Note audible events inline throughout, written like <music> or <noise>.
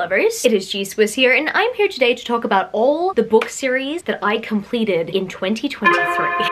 lovers. It is G-Swizz here and I'm here today to talk about all the book series that I completed in 2023.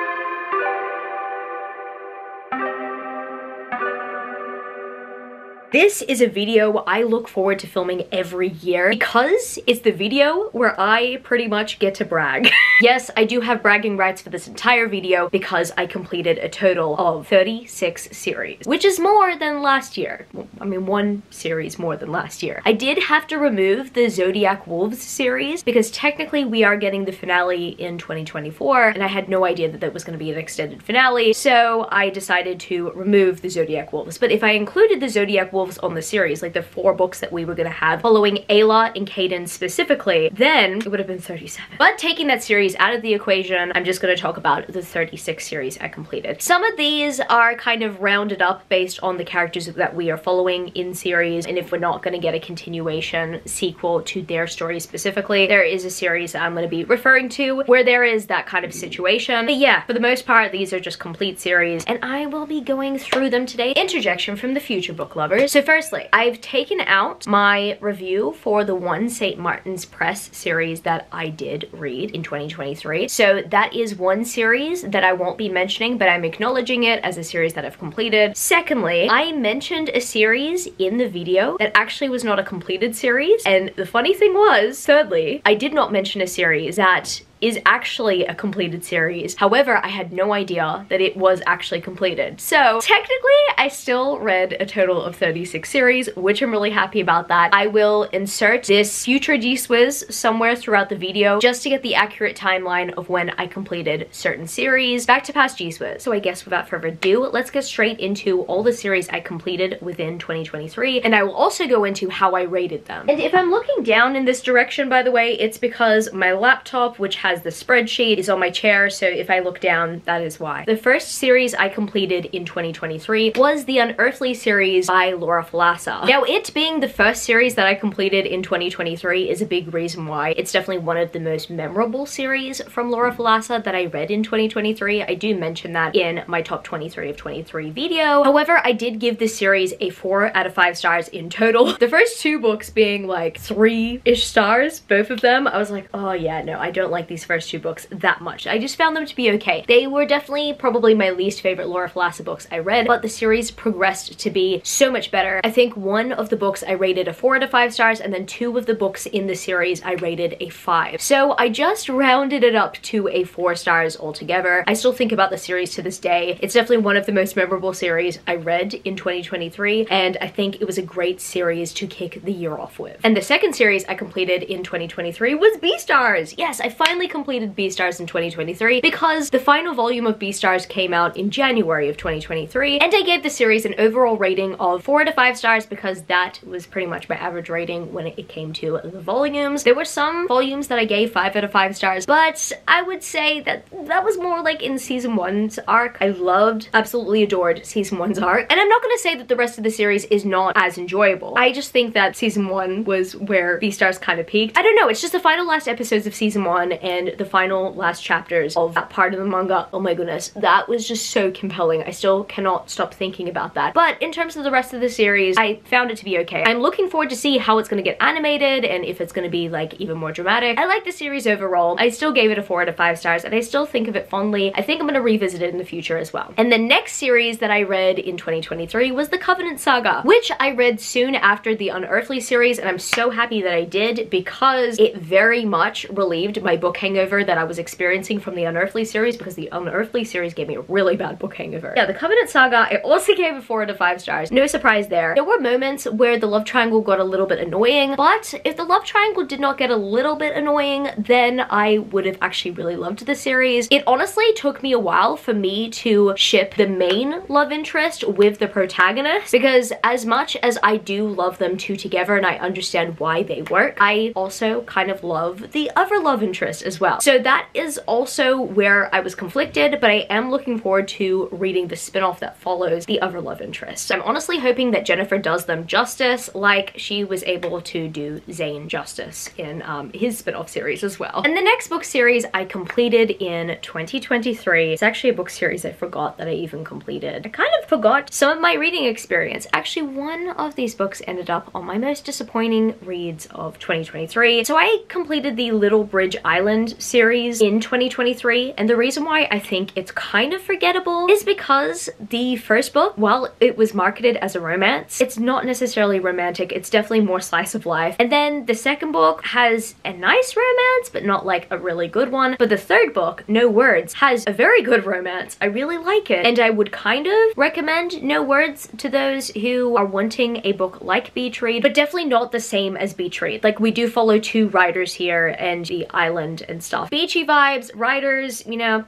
This is a video I look forward to filming every year because it's the video where I pretty much get to brag. <laughs> yes, I do have bragging rights for this entire video because I completed a total of 36 series, which is more than last year. I mean, one series more than last year. I did have to remove the Zodiac Wolves series because technically we are getting the finale in 2024 and I had no idea that that was going to be an extended finale, so I decided to remove the Zodiac Wolves. But if I included the Zodiac Wolves on the series, like the four books that we were gonna have following Ayla and Caden specifically, then it would have been 37. But taking that series out of the equation, I'm just gonna talk about the 36 series I completed. Some of these are kind of rounded up based on the characters that we are following in series, and if we're not gonna get a continuation sequel to their story specifically, there is a series that I'm gonna be referring to where there is that kind of situation. But yeah, for the most part, these are just complete series, and I will be going through them today. Interjection from the future book lovers. So firstly, I've taken out my review for the One St. Martin's Press series that I did read in 2023. So that is one series that I won't be mentioning, but I'm acknowledging it as a series that I've completed. Secondly, I mentioned a series in the video that actually was not a completed series. And the funny thing was, thirdly, I did not mention a series that is actually a completed series. However, I had no idea that it was actually completed. So technically, I still read a total of 36 series, which I'm really happy about that. I will insert this future G-Swizz somewhere throughout the video just to get the accurate timeline of when I completed certain series. Back to past G-Swizz. So I guess without further ado, let's get straight into all the series I completed within 2023. And I will also go into how I rated them. And if I'm looking down in this direction, by the way, it's because my laptop, which has has the spreadsheet, is on my chair, so if I look down, that is why. The first series I completed in 2023 was the Unearthly series by Laura Thalassa. Now, it being the first series that I completed in 2023 is a big reason why. It's definitely one of the most memorable series from Laura Thalassa that I read in 2023. I do mention that in my top 23 of 23 video. However, I did give this series a 4 out of 5 stars in total. <laughs> The first two books being like 3-ish stars, both of them. I was like, oh yeah, no, I don't like these these first two books that much. I just found them to be okay. They were definitely probably my least favorite Laura Thalassa books I read, but the series progressed to be so much better. I think one of the books I rated a 4 out of 5 stars, and then two of the books in the series I rated a 5. So I just rounded it up to a 4 stars altogether. I still think about the series to this day. It's definitely one of the most memorable series I read in 2023, and I think it was a great series to kick the year off with. And the second series I completed in 2023 was Beastars! Yes, I finally completed Beastars in 2023 because the final volume of Beastars came out in January of 2023 and I gave the series an overall rating of 4 to 5 stars because that was pretty much my average rating when it came to the volumes. There were some volumes that I gave 5 out of 5 stars but I would say that that was more like in season 1's arc. I loved, absolutely adored season 1's arc and I'm not to say that the rest of the series is not as enjoyable. I just think that season 1 was where Beastars kind of peaked. I don't know, it's just the final last episodes of season 1 and and the final last chapters of that part of the manga, oh my goodness, that was just so compelling. I still cannot stop thinking about that. But in terms of the rest of the series, I found it to be okay. I'm looking forward to see how it's gonna get animated and if it's gonna be like even more dramatic. I like the series overall. I still gave it a four out of five stars and I still think of it fondly. I think I'm gonna revisit it in the future as well. And the next series that I read in 2023 was the Covenant Saga, which I read soon after the Unearthly series and I'm so happy that I did because it very much relieved my book hangover that I was experiencing from the Unearthly series because the Unearthly series gave me a really bad book hangover. Yeah, the Covenant Saga, I also gave it 4 out of 5 stars. No surprise there. There were moments where the love triangle got a little bit annoying, but if the love triangle did not get a little bit annoying, then I would have actually really loved the series. It honestly took me a while for me to ship the main love interest with the protagonist because as much as I do love them two together and I understand why they work, I also kind of love the other love interest as well. So that is also where I was conflicted, but I am looking forward to reading the spin-off that follows the other love interest. I'm honestly hoping that Jennifer does them justice like she was able to do Zayne justice in um, his spin-off series as well. And the next book series I completed in 2023. It's actually a book series I forgot that I even completed. I kind of forgot some of my reading experience. Actually, one of these books ended up on my most disappointing reads of 2023. So I completed the Little Bridge Island series in 2023 and the reason why I think it's kind of forgettable is because the first book, while it was marketed as a romance, it's not necessarily romantic. It's definitely more slice of life. And then the second book has a nice romance, but not like a really good one. But the third book, No Words, has a very good romance. I really like it. And I would kind of recommend No Words to those who are wanting a book like Beach Read, but definitely not the same as Beach Read. Like we do follow two writers here and the island and stuff. Beachy vibes, riders, you know,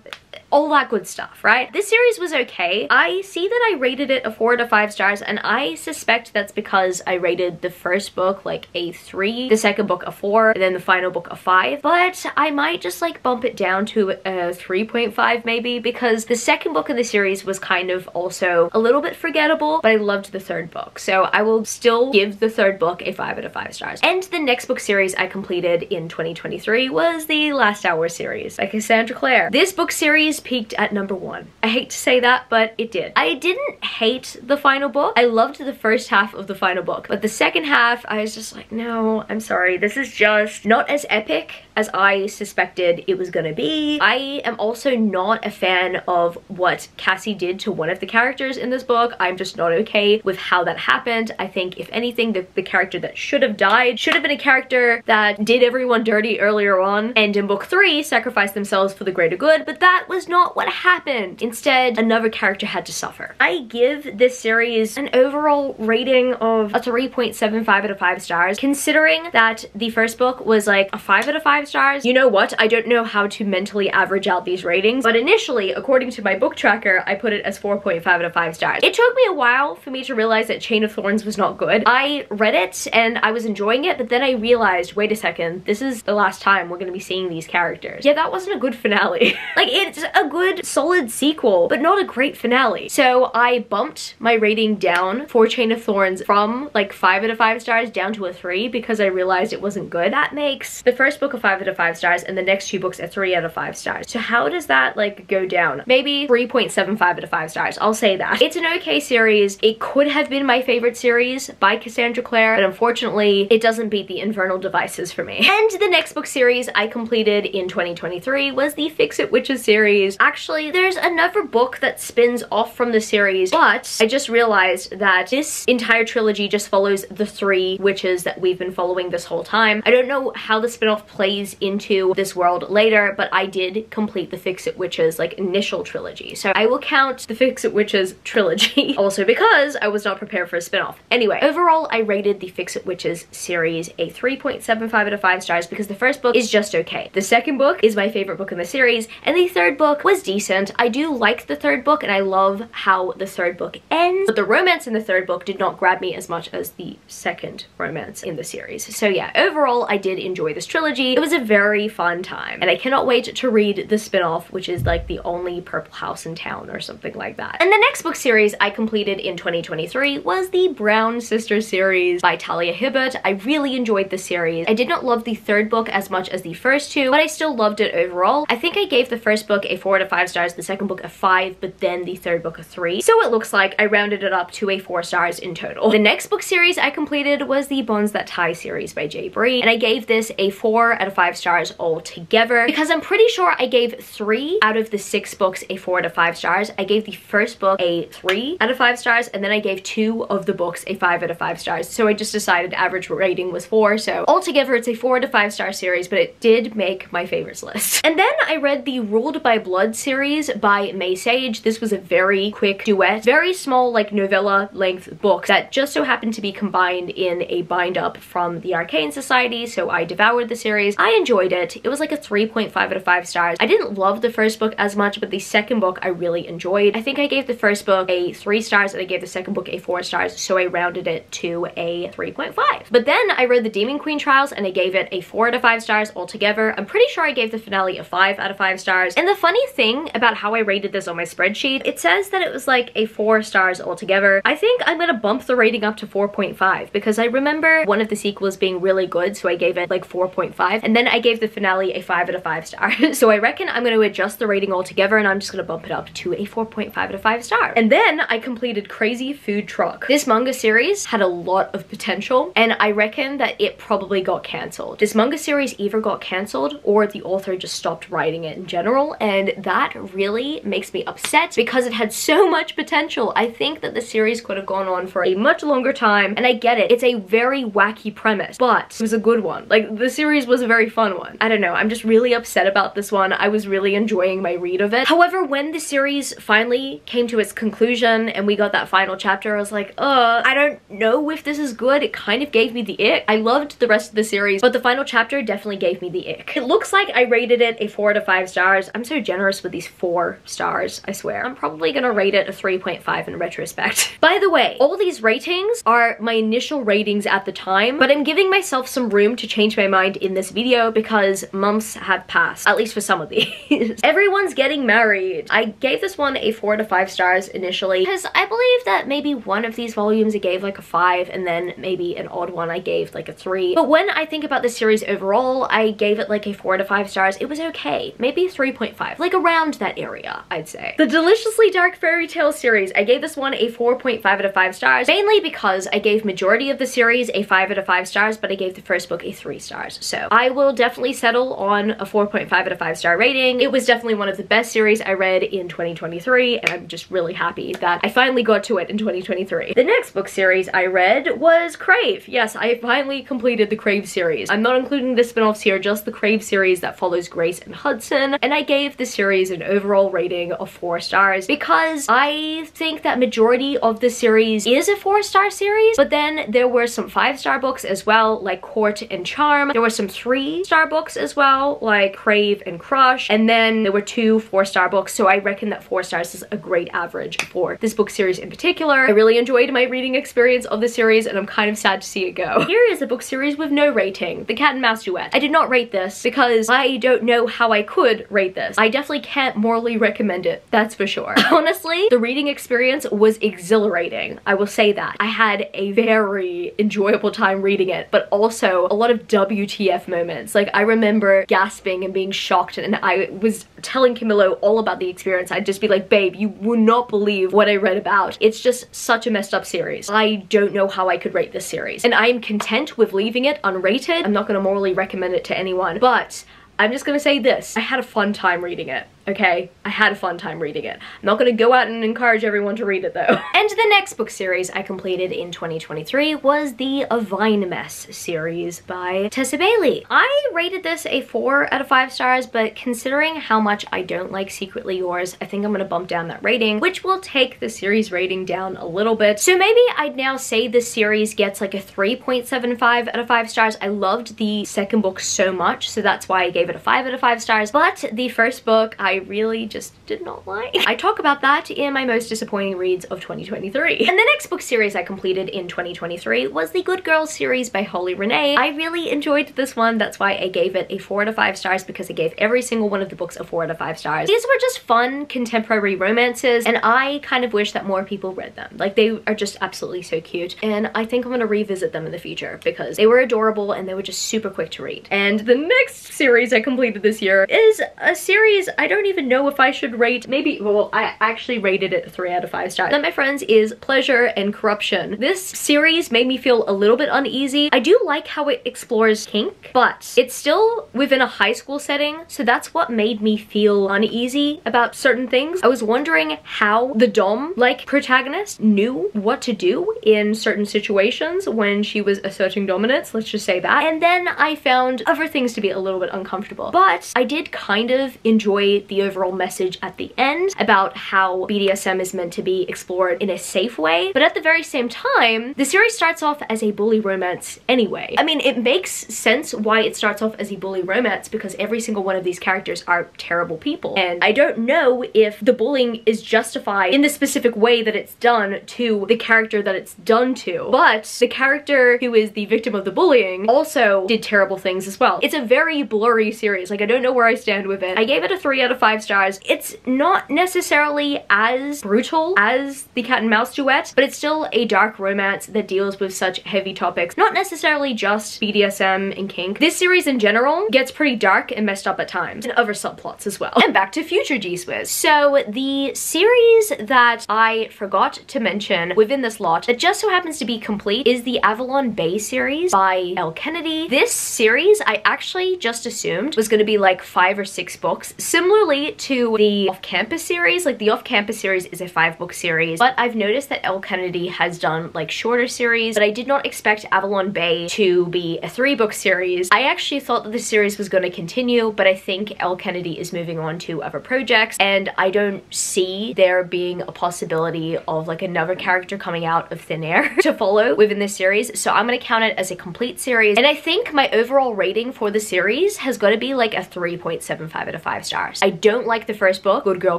all that good stuff, right? This series was okay. I see that I rated it a four to five stars and I suspect that's because I rated the first book like a three, the second book a four, and then the final book a five. But I might just like bump it down to a 3.5 maybe because the second book in the series was kind of also a little bit forgettable, but I loved the third book. So I will still give the third book a five out of five stars. And the next book series I completed in 2023 was the Last Hour series by Cassandra Clare. This book series peaked at number one. I hate to say that, but it did. I didn't hate the final book. I loved the first half of the final book, but the second half, I was just like, no, I'm sorry. This is just not as epic as I suspected it was gonna be. I am also not a fan of what Cassie did to one of the characters in this book. I'm just not okay with how that happened. I think if anything, the, the character that should have died should have been a character that did everyone dirty earlier on and in book three sacrificed themselves for the greater good, but that was not what happened. Instead, another character had to suffer. I give this series an overall rating of a 3.75 out of 5 stars, considering that the first book was like a 5 out of 5 stars. You know what? I don't know how to mentally average out these ratings, but initially, according to my book tracker, I put it as 4.5 out of 5 stars. It took me a while for me to realize that Chain of Thorns was not good. I read it and I was enjoying it, but then I realized, wait a second, this is the last time we're gonna be seeing these characters. Yeah, that wasn't a good finale. <laughs> like, it's a good solid sequel, but not a great finale. So I bumped my rating down for Chain of Thorns from like 5 out of 5 stars down to a 3 because I realized it wasn't good. That makes the first book a 5 out of 5 stars and the next two books a 3 out of 5 stars. So how does that like go down? Maybe 3.75 out of 5 stars. I'll say that. It's an okay series. It could have been my favorite series by Cassandra Clare, but unfortunately it doesn't beat the Infernal Devices for me. And the next book series I completed in 2023 was the Fix-It Witches series. Actually, there's another book that spins off from the series, but I just realized that this entire trilogy just follows the three witches that we've been following this whole time. I don't know how the spin-off plays into this world later, but I did complete the Fix-It Witches like initial trilogy. So I will count the Fix-It Witches <laughs> trilogy <laughs> also because I was not prepared for a spin-off. Anyway, overall I rated the Fix-It Witches series a 3.75 out of 5 stars because the first book is just okay. The second book is my favorite book in the series and the third book was decent. I do like the third book and I love how the third book ends, but the romance in the third book did not grab me as much as the second romance in the series. So yeah, overall I did enjoy this trilogy. It was a very fun time and I cannot wait to read the spin-off which is like the only purple house in town or something like that. And the next book series I completed in 2023 was the Brown Sisters series by Talia Hibbert. I really enjoyed the series. I did not love the third book as much as the first two, but I still loved it overall. I think I gave the first book a 4 to 5 stars, the second book a 5, but then the third book a 3. So it looks like I rounded it up to a 4 stars in total. The next book series I completed was the Bonds That Tie series by J. Bree, and I gave this a 4 out of 5 stars altogether because I'm pretty sure I gave 3 out of the 6 books a 4 out of 5 stars. I gave the first book a 3 out of 5 stars, and then I gave 2 of the books a 5 out of 5 stars. So I just decided average rating was 4, so altogether it's a 4 to 5 star series, but it did make my favorites list. <laughs> And then I read the Ruled by Blood Blood series by May Sage. This was a very quick duet, very small like novella length book that just so happened to be combined in a bind up from the Arcane Society, so I devoured the series. I enjoyed it. It was like a 3.5 out of 5 stars. I didn't love the first book as much, but the second book I really enjoyed. I think I gave the first book a 3 stars and I gave the second book a 4 stars, so I rounded it to a 3.5. But then I read the Demon Queen Trials and I gave it a 4 out of 5 stars altogether. I'm pretty sure I gave the finale a 5 out of 5 stars. And the funny thing about how I rated this on my spreadsheet, it says that it was like a 4 stars altogether. I think I'm gonna bump the rating up to 4.5 because I remember one of the sequels being really good, so I gave it like 4.5. And then I gave the finale a 5 out of 5 stars. <laughs> so I reckon I'm gonna adjust the rating altogether and I'm just gonna bump it up to a 4.5 out of 5 stars. And then I completed Crazy Food Truck. This manga series had a lot of potential and I reckon that it probably got cancelled. This manga series either got cancelled or the author just stopped writing it in general and that really makes me upset because it had so much potential. I think that the series could have gone on for a much longer time and I get it. It's a very wacky premise but it was a good one. Like the series was a very fun one. I don't know. I'm just really upset about this one. I was really enjoying my read of it. However, when the series finally came to its conclusion and we got that final chapter, I was like, uh, I don't know if this is good. It kind of gave me the ick. I loved the rest of the series, but the final chapter definitely gave me the ick. It looks like I rated it a four out of five stars. I'm so generous with these four stars, I swear. I'm probably gonna rate it a 3.5 in retrospect. <laughs> By the way, all these ratings are my initial ratings at the time, but I'm giving myself some room to change my mind in this video because months have passed, at least for some of these. <laughs> Everyone's getting married. I gave this one a four to five stars initially because I believe that maybe one of these volumes I gave like a five and then maybe an odd one I gave like a three. But when I think about the series overall, I gave it like a four to five stars. It was okay. Maybe 3.5, like around that area, I'd say. The Deliciously Dark Fairy Tale series, I gave this one a 4.5 out of five stars, mainly because I gave majority of the series a five out of five stars, but I gave the first book a three stars. So I will definitely settle on a 4.5 out of five star rating. It was definitely one of the best series I read in 2023, and I'm just really happy that I finally got to it in 2023. The next book series I read was Crave. Yes, I finally completed the Crave series. I'm not including the spin-offs here, just the Crave series that follows Grace and Hudson, and I gave the series an overall rating of four stars because I think that majority of the series is a four-star series, but then there were some five-star books as well, like Court and Charm. There were some three-star books as well, like Crave and Crush, and then there were two four-star books, so I reckon that four stars is a great average for this book series in particular. I really enjoyed my reading experience of the series, and I'm kind of sad to see it go. <laughs> Here is a book series with no rating, The Cat and Mouse Duet. I did not rate this because I don't know how I could rate this. I definitely can't morally recommend it, that's for sure. <laughs> Honestly, the reading experience was exhilarating. I will say that. I had a very enjoyable time reading it, but also a lot of WTF moments. Like I remember gasping and being shocked and I was telling Camilo all about the experience. I'd just be like, babe, you would not believe what I read about. It's just such a messed up series. I don't know how I could rate this series. And I am content with leaving it unrated. I'm not gonna morally recommend it to anyone, but I'm just gonna say this. I had a fun time reading it okay? I had a fun time reading it. I'm not gonna go out and encourage everyone to read it though. <laughs> and the next book series I completed in 2023 was the A Vine Mess series by Tessa Bailey. I rated this a 4 out of 5 stars, but considering how much I don't like Secretly Yours, I think I'm gonna bump down that rating, which will take the series rating down a little bit. So maybe I'd now say this series gets like a 3.75 out of 5 stars. I loved the second book so much, so that's why I gave it a 5 out of 5 stars, but the first book I really just did not like. I talk about that in my most disappointing reads of 2023. And the next book series I completed in 2023 was the Good Girls series by Holly Renee. I really enjoyed this one. That's why I gave it a 4 out of 5 stars because I gave every single one of the books a 4 out of 5 stars. These were just fun contemporary romances and I kind of wish that more people read them. Like they are just absolutely so cute and I think I'm gonna revisit them in the future because they were adorable and they were just super quick to read. And the next series I completed this year is a series I don't even know if I should rate, maybe, well, I actually rated it 3 out of 5 stars. That, my friends, is Pleasure and Corruption. This series made me feel a little bit uneasy. I do like how it explores kink, but it's still within a high school setting, so that's what made me feel uneasy about certain things. I was wondering how the Dom-like protagonist knew what to do in certain situations when she was asserting dominance, let's just say that. And then I found other things to be a little bit uncomfortable. But I did kind of enjoy the overall message at the end about how BDSM is meant to be explored in a safe way. But at the very same time, the series starts off as a bully romance anyway. I mean, it makes sense why it starts off as a bully romance because every single one of these characters are terrible people. And I don't know if the bullying is justified in the specific way that it's done to the character that it's done to. But the character who is the victim of the bullying also did terrible things as well. It's a very blurry series. Like, I don't know where I stand with it. I gave it a 3 out of 5 stars. It's not necessarily as brutal as the cat and mouse duet, but it's still a dark romance that deals with such heavy topics. Not necessarily just BDSM and kink. This series in general gets pretty dark and messed up at times, and other subplots as well. And back to future G-Swizz. So the series that I forgot to mention within this lot that just so happens to be complete is the Avalon Bay series by Elle Kennedy. This series I actually just assumed was going to be like five or six books, similarly to the Off-Campus series. Like the Off-Campus series is a five book series, but I've noticed that Elle Kennedy has done like shorter series, but I did not expect Avalon Bay to be a three book series. I actually thought that the series was going to continue, but I think Elle Kennedy is moving on to other projects, and I don't see there being a possibility of like another character coming out of thin air <laughs> to follow within this series, so I'm going to count it as a complete series, and I think my overall rating for the series has got to be like a 3.75 out of 5 stars. I don't like the first book, Good Girl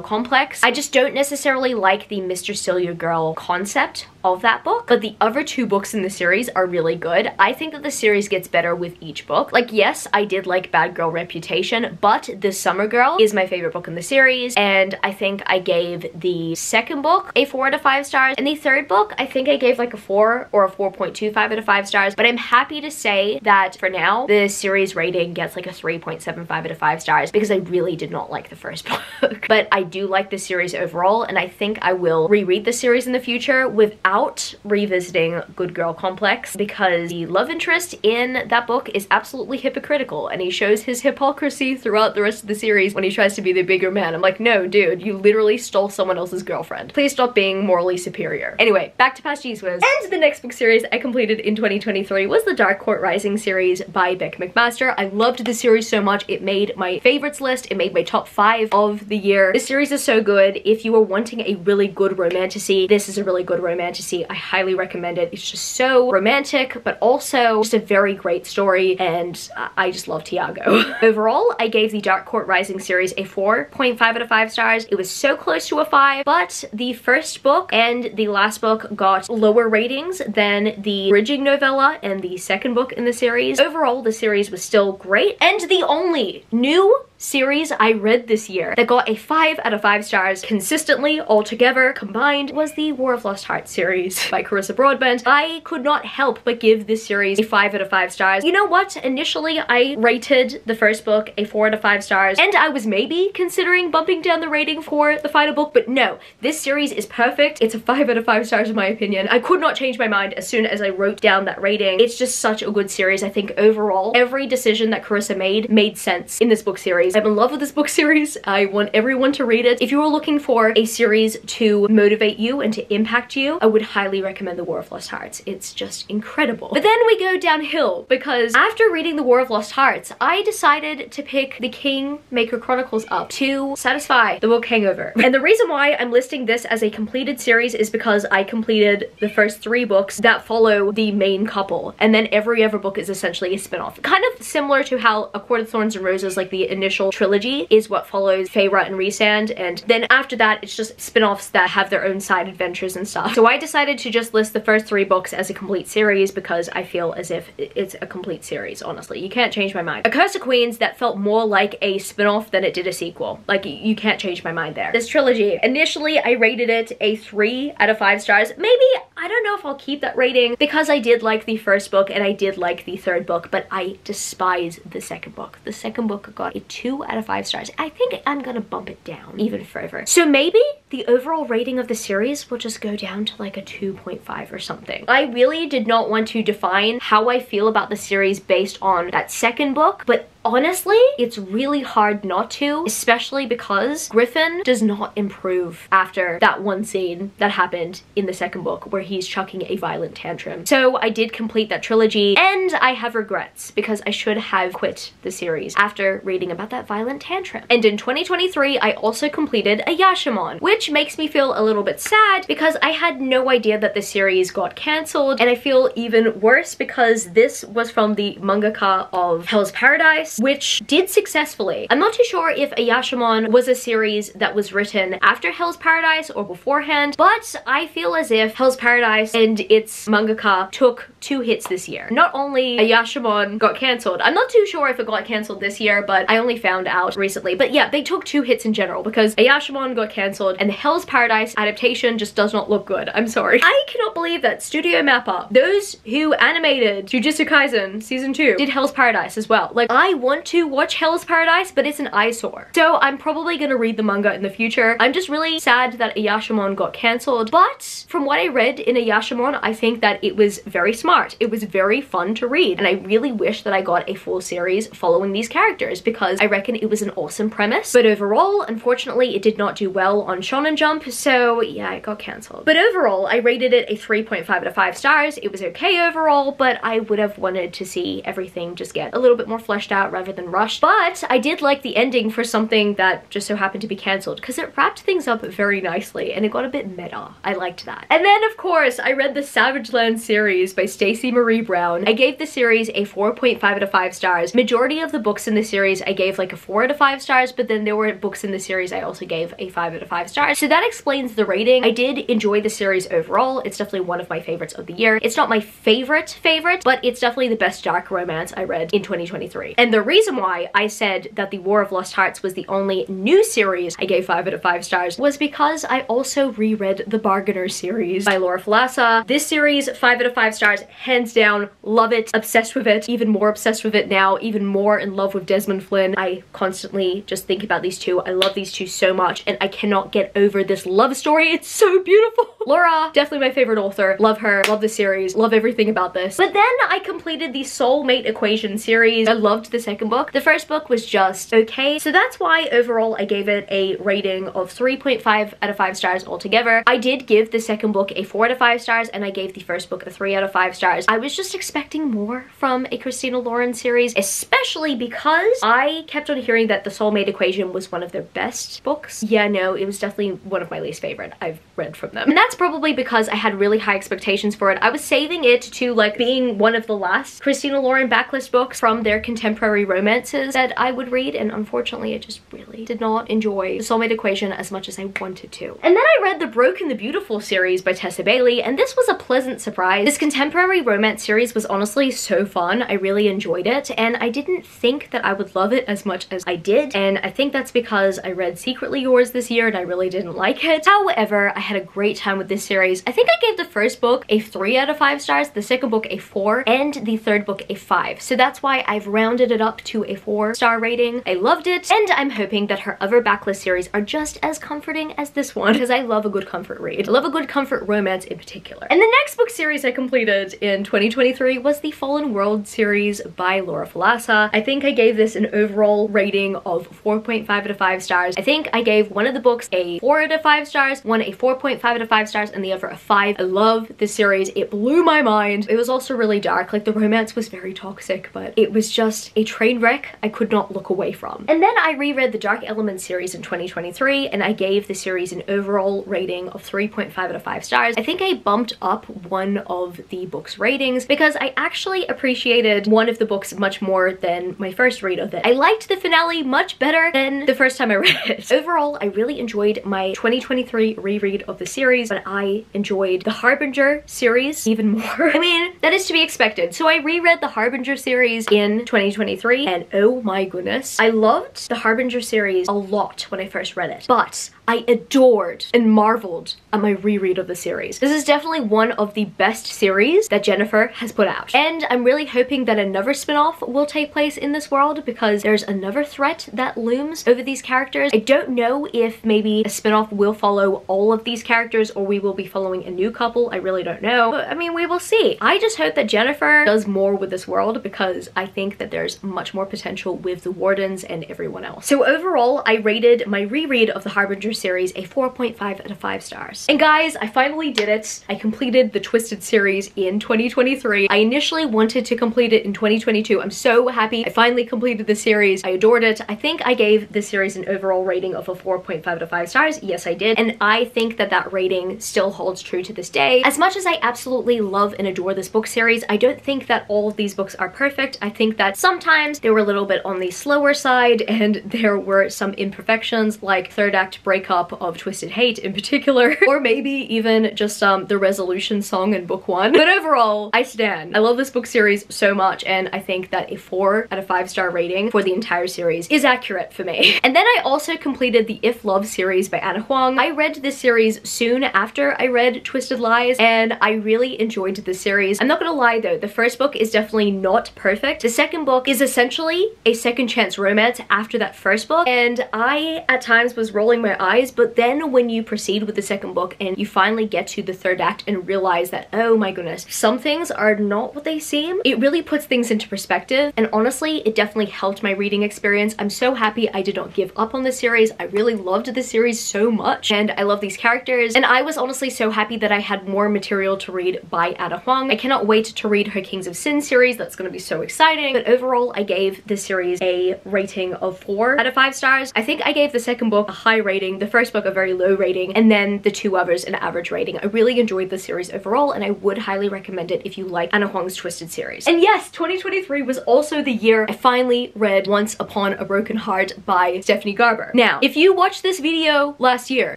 Complex. I just don't necessarily like the Mr. Celia Girl concept of that book, but the other two books in the series are really good. I think that the series gets better with each book. Like, yes, I did like Bad Girl Reputation, but The Summer Girl is my favorite book in the series, and I think I gave the second book a 4 out of 5 stars, and the third book, I think I gave like a 4 or a 4.25 out of 5 stars, but I'm happy to say that for now, the series rating gets like a 3.75 out of 5 stars because I really did not like the first <laughs> book. but I do like the series overall, and I think I will reread the series in the future without revisiting Good Girl Complex because the love interest in that book is absolutely hypocritical and he shows his hypocrisy throughout the rest of the series when he tries to be the bigger man. I'm like, no, dude, you literally stole someone else's girlfriend. Please stop being morally superior. Anyway, back to Past G-Swizz. And the next book series I completed in 2023 was the Dark Court Rising series by Bec McMaster. I loved the series so much, it made my favorites list, it made my top five of the year. This series is so good. If you are wanting a really good romantasy, this is a really good romantasy I highly recommend it. It's just so romantic, but also just a very great story, and I just love Thiago. <laughs> Overall, I gave the Dark Court Rising series a 4.5 out of 5 stars. It was so close to a 5, but the first book and the last book got lower ratings than the bridging novella and the second book in the series. Overall, the series was still great, and the only new series I read this year that got a 5 out of 5 stars consistently all together, combined was the War of Lost Hearts series by Carissa Broadbent. I could not help but give this series a 5 out of 5 stars. You know what? Initially I rated the first book a 4 out of 5 stars and I was maybe considering bumping down the rating for the final book but no, this series is perfect. It's a 5 out of 5 stars in my opinion. I could not change my mind as soon as I wrote down that rating. It's just such a good series. I think overall every decision that Carissa made made sense in this book series series. I'm in love with this book series. I want everyone to read it. If you are looking for a series to motivate you and to impact you, I would highly recommend The War of Lost Hearts. It's just incredible. But then we go downhill because after reading The War of Lost Hearts, I decided to pick The Kingmaker Chronicles up to satisfy the book hangover. <laughs> And the reason why I'm listing this as a completed series is because I completed the first three books that follow the main couple. And then every other book is essentially a spin-off. Kind of similar to how A Court of Thorns and Roses, like the initial trilogy is what follows Feyre and Rhysand and then after that it's just spin-offs that have their own side adventures and stuff. So I decided to just list the first three books as a complete series because I feel as if it's a complete series, honestly. You can't change my mind. A Curse of Queens that felt more like a spin-off than it did a sequel. Like you can't change my mind there. This trilogy, initially I rated it a 3 out of 5 stars. Maybe, I don't know if I'll keep that rating because I did like the first book and I did like the third book, but I despise the second book. The second book got a 2 out of five stars. I think I'm gonna bump it down even further. So maybe the overall rating of the series will just go down to like a 2.5 or something. I really did not want to define how I feel about the series based on that second book, but honestly, it's really hard not to, especially because Griffin does not improve after that one scene that happened in the second book where he's chucking a violent tantrum. So I did complete that trilogy and I have regrets because I should have quit the series after reading about that violent tantrum. And in 2023, I also completed Ayashimon, which makes me feel a little bit sad because I had no idea that the series got cancelled and I feel even worse because this was from the mangaka of Hell's Paradise, which did successfully. I'm not too sure if Ayashimon was a series that was written after Hell's Paradise or beforehand, but I feel as if Hell's Paradise and its mangaka took two hits this year. Not only Ayashimon got cancelled, I'm not too sure if it got cancelled this year, but I only found out recently. But yeah, they took two hits in general because Ayashimon got cancelled and the Hell's Paradise adaptation just does not look good. I'm sorry. I cannot believe that Studio Mappa, those who animated Jujutsu Kaisen season 2, did Hell's Paradise as well. Like, I want to watch Hell's Paradise, but it's an eyesore. So I'm probably gonna read the manga in the future. I'm just really sad that Ayashimon got cancelled, but from what I read in Ayashimon, I think that it was very smart. It was very fun to read, and I really wish that I got a full series following these characters because I reckon it was an awesome premise. But overall, unfortunately, it did not do well on Shonen Jump, so yeah, it got cancelled. But overall, I rated it a 3.5 out of 5 stars. It was okay overall, but I would have wanted to see everything just get a little bit more fleshed out rather than rushed. But I did like the ending for something that just so happened to be cancelled because it wrapped things up very nicely and it got a bit meta. I liked that. And then of course, I read the Savage Land series by Stacey Marie Brown. I gave the series a 4.5 out of 5 stars. Majority of the books in the series I gave like a 4 out of 5 stars, but then there were books in the series I also gave a 5 out of 5 stars. So that explains the rating. I did enjoy the series overall. It's definitely one of my favorites of the year. It's not my favorite favorite, but it's definitely the best dark romance I read in 2023. And the reason why I said that the War of Lost Hearts was the only new series I gave 5 out of 5 stars was because I also reread the Bargainer series by Laura Thalassa. This series, 5 out of 5 stars, hands down, love it, obsessed with it, even more obsessed with it now, even more in love with Desmond Flynn. I constantly just think about these two. I love these two so much and I cannot get over this love story. It's so beautiful. Laura, definitely my favorite author. Love her, love the series, love everything about this. But then I completed the Soulmate Equation series. I loved the second book. The first book was just okay. So that's why overall I gave it a rating of 3.5 out of 5 stars altogether. I did give the second book a 4 out of 5 stars and I gave the first book a 3 out of 5 stars. I was just expecting more from a Christina Lauren series, especially because I kept on hearing that the Soulmate Equation was one of their best books. Yeah, no, it was definitely one of my least favorite I've read from them. And that's probably because I had really high expectations for it. I was saving it to like being one of the last Christina Lauren backlist books from their contemporary romances that I would read and unfortunately I just really did not enjoy the Soulmate Equation as much as I wanted to. And then I read the Broke and Beautiful series by Tessa Bailey and this was a pleasant surprise. This contemporary romance series was honestly so fun. I really enjoyed it and I didn't think that I would love it as much as I did and I think that's because I read Secretly Yours this year and I really didn't like it. However, I had a great time with this series. I think I gave the first book a 3 out of 5 stars, the second book a 4, and the third book a 5. So that's why I've rounded it up to a 4 star rating. I loved it and I'm hoping that her other backlist series are just as comforting as this one because I love a good comfort read. I love a good comfort romance in particular. And the next book series I completed in 2023 was the Fallen World series by Laura Thalassa. I think I gave this an overall rating of 4.5 out of 5 stars. I think I gave one of the books a 4 out of 5 stars, one a 4.5 out of 5 stars, and the other a 5. I love this series. It blew my mind. It was also really dark. Like the romance was very toxic, but it was just a train wreck I could not look away from. And then I reread the Dark Elements series in 2023 and I gave the series an overall rating of 3.5 out of 5 stars. I think I bumped up one of the book's ratings because I actually appreciated one of the books much more than my first read of it. I liked the finale much better than the first time I read it. <laughs> Overall, I really enjoyed my 2023 reread of the series, but I enjoyed the Harbinger series even more. <laughs> I mean, that is to be expected. So I reread the Harbinger series in 2023 and oh my goodness, I loved the Harbinger series a lot when I first read it, but I adored and marveled at my reread of the series. This is definitely one of the best series that Jennifer has put out. And I'm really hoping that another spin-off will take place in this world because there's another threat that looms over these characters. I don't know if maybe a spin-off will follow all of these characters or we will be following a new couple. I really don't know. But I mean, we will see. I just hope that Jennifer does more with this world because I think that there's much more potential with the Wardens and everyone else. So overall, I rated my reread of the Harbinger series a 4.5 out of 5 stars. And guys, I finally did it. I completed the Twisted series in 2023. I initially wanted to complete it in 2022. I'm so happy I finally completed the series. I adored it. I think I gave this series an overall rating of a 4.5 out of 5 stars. Yes, I did. And I think that that rating still holds true to this day. As much as I absolutely love and adore this book series, I don't think that all of these books are perfect. I think that sometimes they were a little bit on the slower side <laughs> and there were some imperfections like third act breakup of Twisted Hate in particular, <laughs> or maybe even just um, the resolution song in book one. But overall, I stand. I love this book series so much and I think that a four out of five star rating for the entire series is accurate for me. <laughs> And then I also completed the If Love series by Ana Huang. I read this series soon after I read Twisted Lies and I really enjoyed this series. I'm not gonna lie though, the first book is definitely not perfect. The second book is essentially a second chance romance after that first book and I at times was rolling my eyes but then when you proceed with the second book and you finally get to the third act and realize that oh my goodness some things are not what they seem it really puts things into perspective. And honestly it definitely helped my reading experience. I'm so happy I did not give up on the series. I really loved the series so much and I love these characters. And I was honestly so happy that I had more material to read by Ana Huang. I cannot wait to read her Kings of Sin series. That's gonna be so exciting. But overall I gave this series a rating of four out of five stars. I think I gave the second book a high rating the first book a very low rating and then the two others an average rating. I really enjoyed the series overall and I would highly recommend it if you like Ana Huang's Twisted series. And yes, 2023 was also the year I finally read Once Upon a Broken Heart by Stephanie Garber. Now, if you watched this video last year,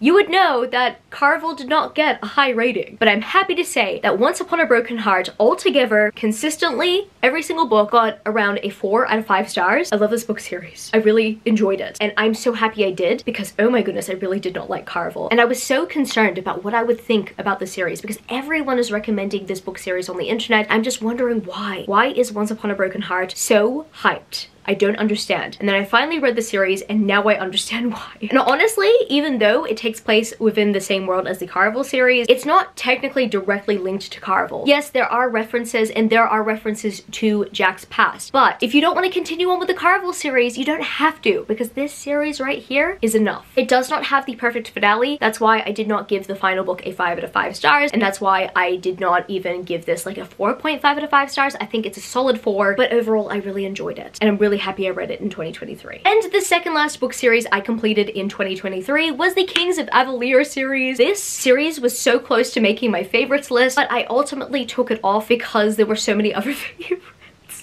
you would know that Caraval did not get a high rating, but I'm happy to say that Once Upon a Broken Heart altogether, consistently, every single book got around a 4 out of 5 stars. I love this book series. I really enjoyed it and I'm so happy I did because oh my goodness, I really did not like Caraval. And I was so concerned about what I would think about the series because everyone is recommending this book series on the internet. I'm just wondering why. Why is Once Upon a Broken Heart so hyped? I don't understand. And then I finally read the series and now I understand <laughs> why. And honestly, even though it takes place within the same world as the Caraval series, it's not technically directly linked to Caraval. Yes, there are references and there are references to Jack's past. But if you don't want to continue on with the Caraval series, you don't have to because this series right here is enough. It does not have the perfect finale. That's why I did not give the final book a 5 out of 5 stars and that's why I did not even give this like a 4.5 out of 5 stars. I think it's a solid 4 but overall I really enjoyed it and I'm really really happy I read it in 2023. And the second last book series I completed in 2023 was the Kings of Avalere series. This series was so close to making my favorites list, but I ultimately took it off because there were so many <laughs> other favorites.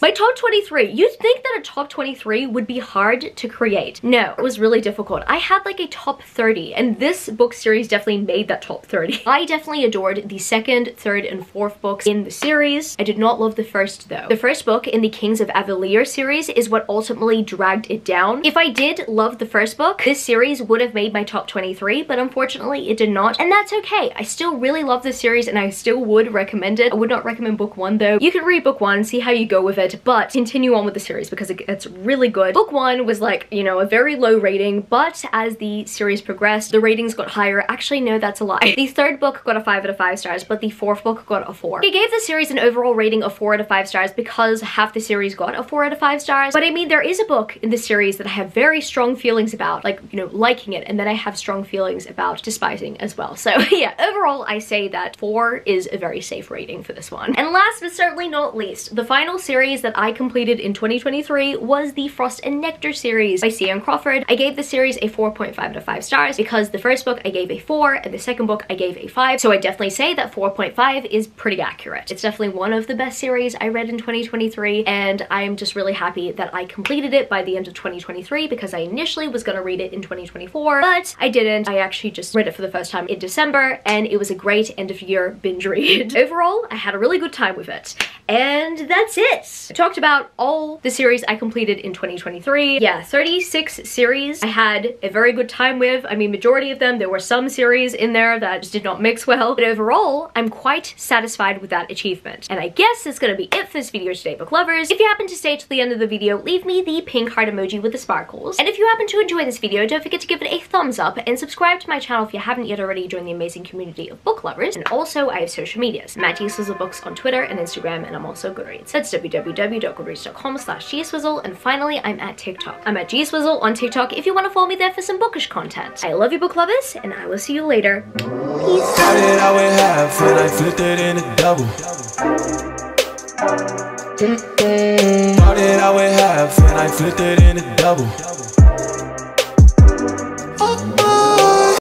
My top 23. You'd think that a top 23 would be hard to create. No, it was really difficult. I had like a top 30 and this book series definitely made that top 30. <laughs> I definitely adored the second, third, and fourth books in the series. I did not love the first though. The first book in the Kings of Avalere series is what ultimately dragged it down. If I did love the first book, this series would have made my top 23, but unfortunately it did not. And that's okay. I still really love this series and I still would recommend it. I would not recommend book one though. You can read book one, see how you go with it but continue on with the series because it, it's really good. Book one was like, you know, a very low rating, but as the series progressed, the ratings got higher. Actually, no, that's a lie. The third book got a five out of five stars, but the fourth book got a four. I gave the series an overall rating of four out of five stars because half the series got a four out of five stars. But I mean, there is a book in the series that I have very strong feelings about, like, you know, liking it, and then I have strong feelings about despising as well. So <laughs> yeah, overall, I say that four is a very safe rating for this one. And last but certainly not least, the final series that I completed in 2023 was the Frost and Nectar series by C.N. Crawford. I gave the series a 4.5 out of 5 stars because the first book I gave a 4 and the second book I gave a 5. So I definitely say that 4.5 is pretty accurate. It's definitely one of the best series I read in 2023 and I'm just really happy that I completed it by the end of 2023 because I initially was going to read it in 2024 but I didn't. I actually just read it for the first time in December and it was a great end of year binge read. <laughs> Overall, I had a really good time with it. And that's it. I talked about all the series I completed in 2023. Yeah, 36 series I had a very good time with. I mean, majority of them, there were some series in there that just did not mix well, but overall, I'm quite satisfied with that achievement. And I guess that's gonna be it for this video today, book lovers. If you happen to stay till the end of the video, leave me the pink heart emoji with the sparkles. And if you happen to enjoy this video, don't forget to give it a thumbs up and subscribe to my channel if you haven't yet already joined the amazing community of book lovers. And also, I have social medias. Matt Swizzle Books on Twitter and Instagram, and I'm also Goodreads. That's www.goodreads.com slash gswizzle. And finally, I'm at TikTok. I'm at gswizzle on TikTok if you want to follow me there for some bookish content. I love you, book lovers, and I will see you later. Peace. Started out with half and I flipped it into double. Started out with half and I flipped it into double.